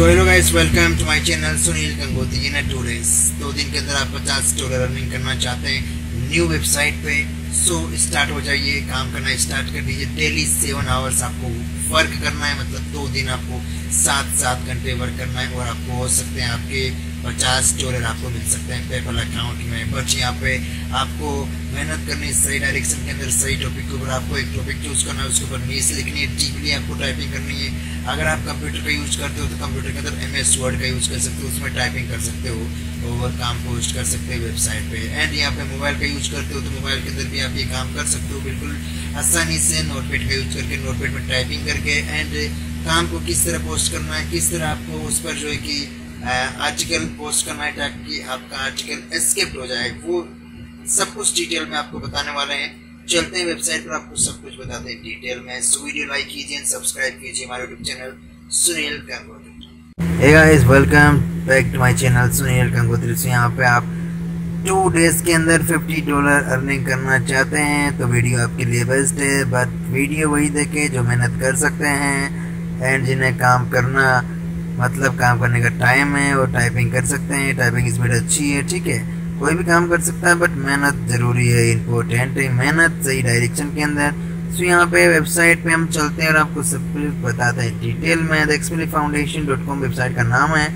So hello guys welcome to my channel Sunil Gangotri in two days दो दिन के अंदर आप 50 डॉलर रनिंग करना चाहते हैं न्यू वेबसाइट पे। सो so, स्टार्ट हो जाइए काम करना स्टार्ट कर दीजिए। डेली सेवन आवर्स आपको वर्क करना है मतलब दो दिन आपको सात सात घंटे वर्क करना है और आपको हो सकते हैं आपके पचास डॉलर आपको मिल सकते हैं पेपल अकाउंट में। बट यहाँ पे आपको मेहनत करनी सही डायरेक्शन के अंदर, सही टॉपिक के ऊपर आपको एक टॉपिक चूज़ करना है, उसके ऊपर नीस लिखनी है डीपली आपको टाइपिंग करनी है। अगर आप कंप्यूटर का यूज़ करते हो तो कंप्यूटर के अंदर एम एस वर्ड का यूज़ कर सकते हो, उसमें टाइपिंग कर सकते हो और काम पोस्ट कर सकते हो वेबसाइट पे। एंड यहाँ पे मोबाइल का यूज़ करते हो तो मोबाइल के अंदर भी आप ये काम कर सकते हो बिल्कुल आसानी से नोटपेड का यूज़ करके नोटपेड में टाइपिंग करके। एंड काम को किस तरह पोस्ट करना है, किस तरह आपको उस पर जो है कि आर्टिकल पोस्ट करना है ताकि आपका आर्टिकल एस्केप हो जाए। वो सब कुछ डिटेल में आपको बताने वाले हैं। चलते हैं वेबसाइट पर, आपको सब कुछ बताते हैं डिटेल में। सो वीडियो लाइक कीजिए सब्सक्राइब कीजिए हमारे YouTube channel Sunil Gangotri. Guys welcome back to my channel Sunil Gangotri. से यहाँ पे आप टू डेज़ के अंदर 50 डॉलर अर्निंग करना चाहते हैं तो वीडियो आपके लिए बेस्ट है। बट वीडियो वही देखे जो मेहनत कर सकते हैं एंड जिन्हें काम करना मतलब काम करने का टाइम है और टाइपिंग कर सकते हैं टाइपिंग स्पीड अच्छी है, ठीक है। कोई भी काम कर सकता है बट मेहनत ज़रूरी है इम्पोर्टेंट है। मेहनत सही डायरेक्शन के अंदर। सो यहाँ पे वेबसाइट पे हम चलते हैं और आपको सब कुछ बताते हैं डिटेल में। एक्सपली फाउंडेशन डॉट कॉम वेबसाइट का नाम है।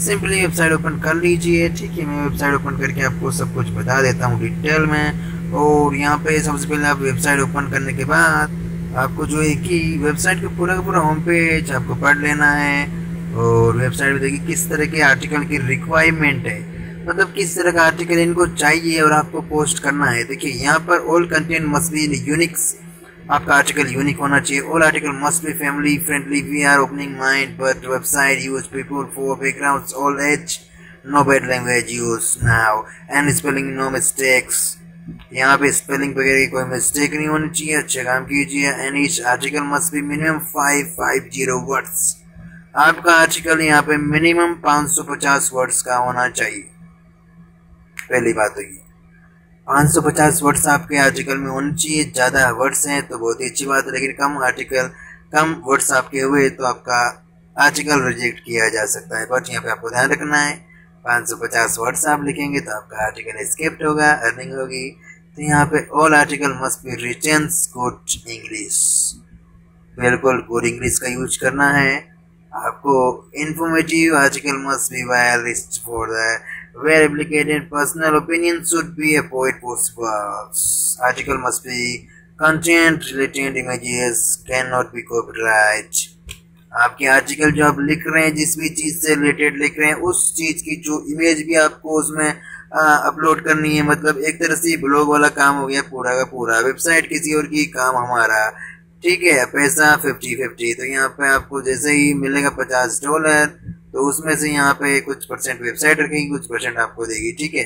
सिंपली वेबसाइट ओपन कर लीजिए, ठीक है। मैं वेबसाइट ओपन करके आपको सब कुछ बता देता हूँ डिटेल में। और यहाँ पे सबसे पहले आप वेबसाइट ओपन करने के बाद आपको जो है कि वेबसाइट का पूरा का पूरा होम पेज आपको पढ़ लेना है। और वेबसाइट में देखिए किस तरह के आर्टिकल की रिक्वायरमेंट है। मतलब किस तरह का आर्टिकल इनको चाहिए और आपको पोस्ट करना है। देखिए, यहाँ पर all content must be uniques आपका आर्टिकल यूनिक होना चाहिए। All article must be family friendly we are opening mind but website use people for background all age no bad language use now and spelling no mistakes यहाँ पे spelling वगैरह की कोई mistake नहीं होनी चाहिए। अच्छा काम कीजिए। And each article must be minimum five five zero words आपका आर्टिकल यहाँ पे मिनिमम 550 वर्ड्स का होना चाहिए। पहली बात तो ये। 550 वर्ड्स आपके आर्टिकल में होने चाहिए, ज़्यादा वर्ड्स हैं तो बहुत ही अच्छी बात है, लेकिन कम आर्टिकल कम वर्ड्स आपके हुए तो आपका आर्टिकल रिजेक्ट किया जा सकता है। बट यहाँ पे आपको ध्यान रखना है 550 वर्ड्स आप लिखेंगे तो आपका आर्टिकल स्किप्ट होगा अर्निंग होगी। तो यहाँ पे all article must be return good English बिल्कुल गुड इंग्लिश का यूज़ करना है। आपको informative article must be वायलिस्ट for the where implicated personal opinion should be avoid possible. Article must be content related images cannot be copyright. आपके article जो आप लिख रहे हैं, जिस भी चीज़ से रिलेटेड लिख रहे हैं, उस चीज़ की जो इमेज भी आपको उसमें अपलोड करनी है मतलब एक तरह से ब्लॉग वाला काम हो गया, पूरा का पूरा वेबसाइट किसी और की काम हमारा ठीक है, पैसा फिफ्टी फिफ्टी तो यहाँ पे आपको जैसे ही मिलेगा पचास डॉलर तो उसमें से यहाँ पे कुछ परसेंट वेबसाइट रखेगी, कुछ परसेंट आपको देगी, ठीक है?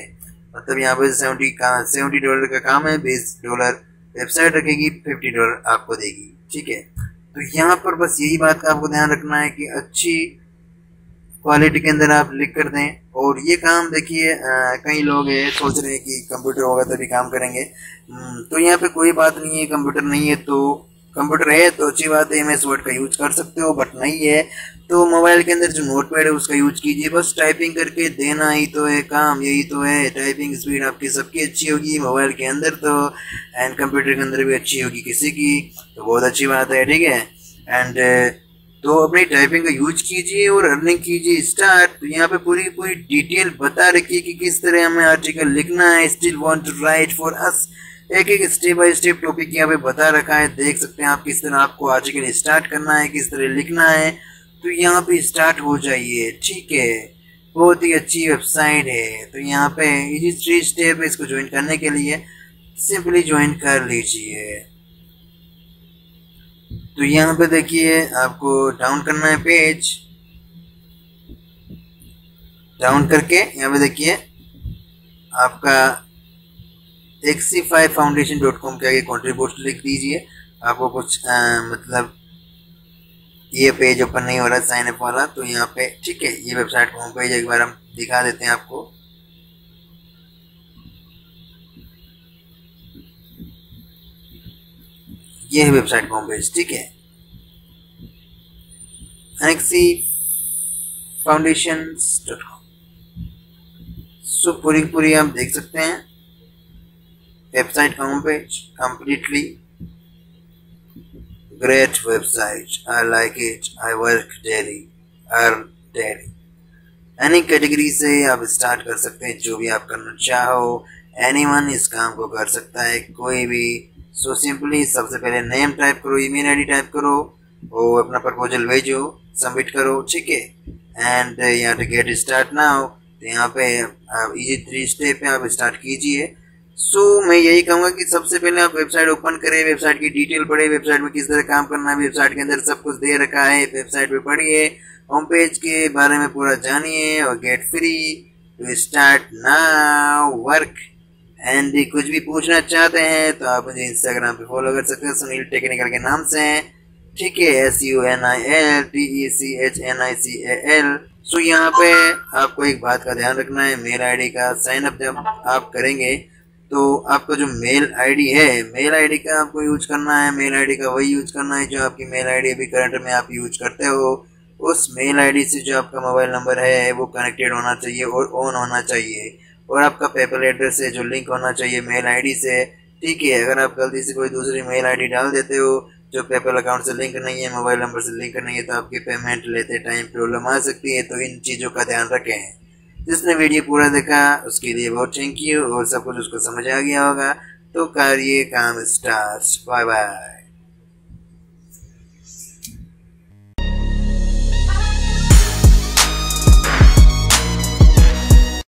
मतलब यहाँ पे सेवेंटी का सेवेंटी डॉलर का काम है, बीस डॉलर वेबसाइट रखेगी फिफ्टी डॉलर आपको देगी, ठीक है? तो यहाँ पर बस यही बात का आपको ध्यान रखना है कि अच्छी क्वालिटी के अंदर आप लिख कर दें, और ये काम देखिए कई लोग है सोच रहे हैं कि कंप्यूटर होगा तभी काम करेंगे। तो यहाँ पे कोई बात नहीं है कंप्यूटर नहीं है तो कंप्यूटर है तो अच्छी बात है एम एस वर्ड का यूज़ कर सकते हो बट नहीं है। तो मोबाइल के अंदर जो नोट पैड है, उसका यूज़ कीजिए, बस टाइपिंग करके देना ही तो है, काम यही तो है। टाइपिंग स्पीड आपकी सबकी अच्छी होगी, मोबाइल के अंदर तो एंड कंप्यूटर के अंदर भी अच्छी होगी किसी की तो बहुत अच्छी बात है, ठीक है? एंड तो अपनी टाइपिंग का यूज़ कीजिए और अर्निंग कीजिए। स्टार्ट तो यहाँ पे पूरी पूरी डिटेल बता रखी कि किस तरह हमें आर्टिकल लिखना है। Still want to write for us एक एक स्टेप बाय स्टेप टॉपिक यहाँ पे बता रखा है। देख सकते हैं आप किस तरह आपको आर्टिकल स्टार्ट करना है, किस तरह लिखना है। तो यहाँ पे स्टार्ट हो जाइए, ठीक है? बहुत ही अच्छी वेबसाइट है। तो यहाँ पे इजी थ्री स्टेप है इसको ज्वाइन करने के लिए सिंपली ज्वाइन कर लीजिए। तो यहाँ पे देखिए, आपको डाउन करना है पेज डाउन करके यहाँ पे देखिए, आपका एक्सी फाइव फाउंडेशन डॉट कॉम के आगे कॉन्ट्रीब्यूट लिख दीजिए। आपको कुछ आ, मतलब ये पेज ओपन नहीं हो रहा साइन अप वाला तो यहाँ पे ठीक है ये वेबसाइट होम पेज एक बार हम दिखा देते हैं आपको। ये है वेबसाइट होम पेज ठीक है। एक्सी फाउंडेशन डॉट कॉम सो पूरी पूरी आप देख सकते हैं। Home page completely great website I like it I work daily earn daily any category से आप स्टार्ट कर सकते हैं, जो भी आप करना चाहो। एनी वन इस काम को कर सकता है, कोई भी। सो सिंपली सबसे पहले नेम टाइप करो ईमेल आईडी टाइप करो, और अपना प्रपोजल भेजो सबमिट करो, ठीक है? एंड यहाँ पे गेट स्टार्ट ना हो तो यहाँ पे इजी थ्री स्टेप पे आप स्टार्ट कीजिए। सो so, मैं यही कहूँगा कि सबसे पहले आप वेबसाइट ओपन करें वेबसाइट की डिटेल पढ़े वेबसाइट में किस तरह काम करना है वेबसाइट के अंदर सब कुछ दे रखा है वेबसाइट पे पढ़िए होम पेज के बारे में पूरा जानिए और get free to start now work and कुछ भी पूछना चाहते हैं तो आप मुझे इंस्टाग्राम पे फॉलो कर सकते हैं सुनील टेक्निकल के नाम से। ठीक है S U N I L T E C H N I C A L so यहाँ पे आपको एक बात का ध्यान रखना है मेल आईडी का साइन अप जब आप करेंगे तो आपका जो मेल आईडी है, मेल आईडी का आपको यूज़ करना है, मेल आईडी का वही यूज़ करना है जो आपकी मेल आईडी अभी करंट में आप यूज़ करते हो। उस मेल आईडी से जो आपका मोबाइल नंबर है, वो कनेक्टेड होना चाहिए और ऑन होना चाहिए। और आपका पेपल एड्रेस से जो लिंक होना चाहिए मेल आईडी से, ठीक है, अगर आप गलती से कोई दूसरी मेल आईडी डाल देते हो, जो पेपल अकाउंट से लिंक नहीं है मोबाइल नंबर से लिंक नहीं है तो आपकी पेमेंट लेते टाइम प्रॉब्लम आ सकती है तो इन चीज़ों का ध्यान रखें। जिसने वीडियो पूरा देखा, उसके लिए बहुत थैंक यू और सब कुछ उसको समझ आ गया होगा। तो करिए काम स्टार्ट। Bye bye